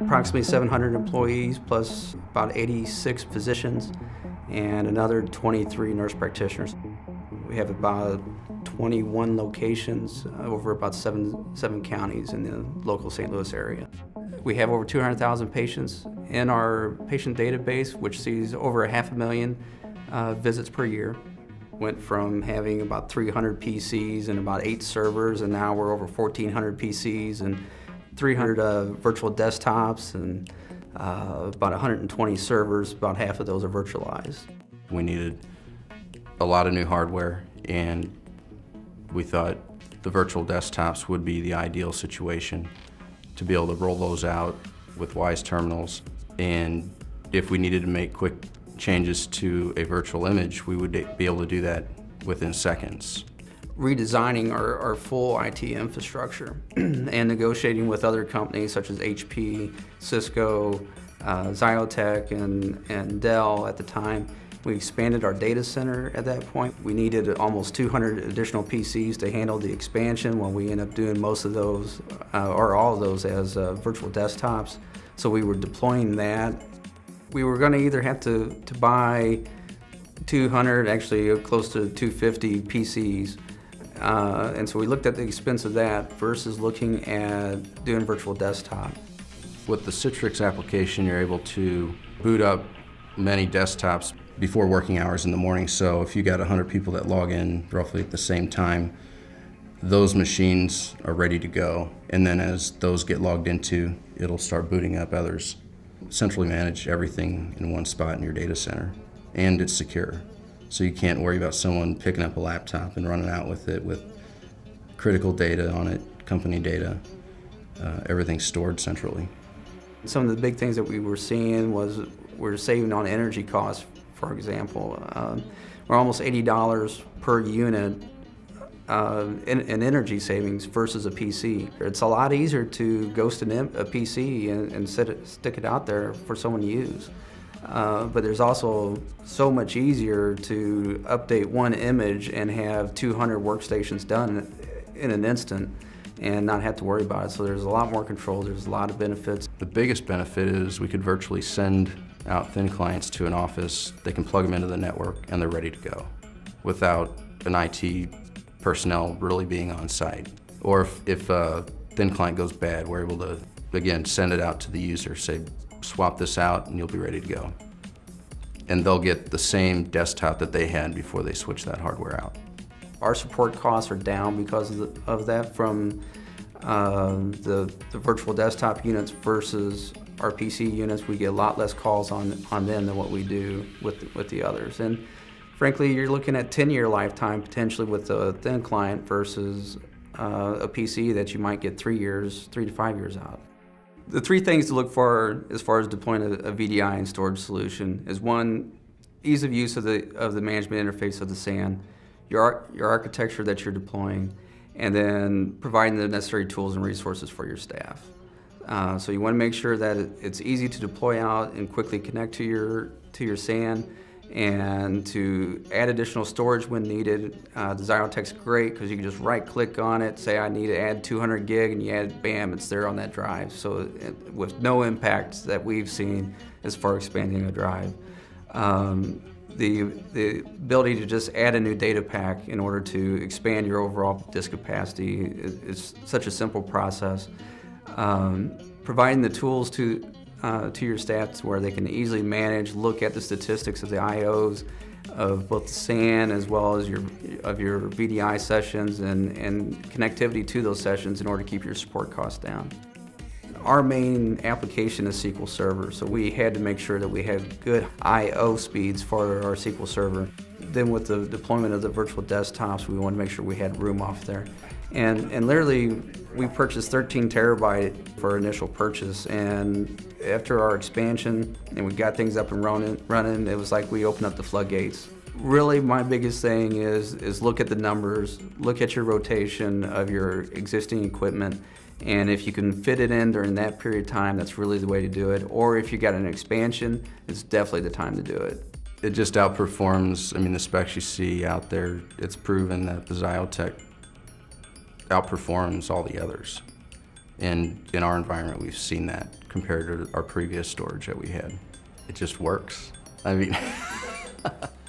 Approximately 700 employees plus about 86 physicians and another 23 nurse practitioners. We have about 21 locations over about seven, seven counties in the local St. Louis area. We have over 200,000 patients in our patient database, which sees over a half a million uh, visits per year. Went from having about 300 PCs and about eight servers, and now we're over 1,400 PCs and 300 uh, virtual desktops and uh, about 120 servers. About half of those are virtualized. We needed a lot of new hardware, and we thought the virtual desktops would be the ideal situation to be able to roll those out with Wyse terminals. And if we needed to make quick changes to a virtual image, we would be able to do that within seconds. Redesigning our, our full IT infrastructure and negotiating with other companies such as HP, Cisco, uh, Xiotech, and, and Dell at the time we expanded our data center at that point. We needed almost 200 additional PCs to handle the expansion when we ended up doing most of those, uh, or all of those as uh, virtual desktops. So we were deploying that. We were going to either have to, to buy 200, actually close to 250 PCs. Uh, and so we looked at the expense of that versus looking at doing virtual desktop. With the Citrix application, you're able to boot up many desktops before working hours in the morning. So if you got 100 people that log in roughly at the same time, those machines are ready to go. And then as those get logged into, it'll start booting up others. Centrally manage everything in one spot in your data center. And it's secure. So you can't worry about someone picking up a laptop and running out with it with critical data on it, company data. Uh, everything's stored centrally. Some of the big things that we were seeing was we're saving on energy costs for example. Um, we're almost $80 per unit uh, in, in, energy savings versus a PC. It's a lot easier to ghost an, a PC and, and it, stick it out there for someone to use. Uh, but there's also so much easier to update one image and have 200 workstations done in an instant and not have to worry about it. So there's a lot more control, there's a lot of benefits. The biggest benefit is we could virtually send out thin clients to an office, they can plug them into the network and they're ready to go without an IT personnel really being on site. Or if, if a thin client goes bad, we're able to, again, send it out to the user, say, swap this out and you'll be ready to go. And they'll get the same desktop that they had before they switched that hardware out. Our support costs are down because of, the, of that from uh, the, the virtual desktop units versus our PC units, we get a lot less calls on, on them than what we do with, with the others. And frankly, you're looking at 10-year lifetime potentially with a thin client versus uh, a PC that you might get three years, three to five years out. The three things to look for as far as deploying a, a VDI and storage solution is one, ease of use of the, of the management interface of the SAN, your, your architecture that you're deploying, and then providing the necessary tools and resources for your staff. Uh, so you want to make sure that it's easy to deploy out and quickly connect to your to your SAN and to add additional storage when needed. Uh, the Xiotech's great because you can just right click on it, say I need to add 200 gig and you add, bam, it's there on that drive. So it, with no impact that we've seen as far as expanding a drive. Um, the, the ability to just add a new data pack in order to expand your overall disk capacity is, is such a simple process. Um, providing the tools to, uh, to your stats where they can easily manage, look at the statistics of the IOs of both the SAN as well as your, of your VDI sessions and, and connectivity to those sessions in order to keep your support costs down. Our main application is SQL Server, so we had to make sure that we had good I.O. speeds for our SQL Server. Then with the deployment of the virtual desktops, we wanted to make sure we had room off there. And, and literally, we purchased 13 terabyte for initial purchase, and after our expansion and we got things up and running, running, it was like we opened up the floodgates. Really, my biggest thing is is look at the numbers, look at your rotation of your existing equipment, and if you can fit it in during that period of time, that's really the way to do it. Or if you got an expansion, it's definitely the time to do it. It just outperforms, I mean, the specs you see out there, it's proven that the Xiotech outperforms all the others. in, in our environment, we've seen that compared to our previous storage that we had. It just works. I mean,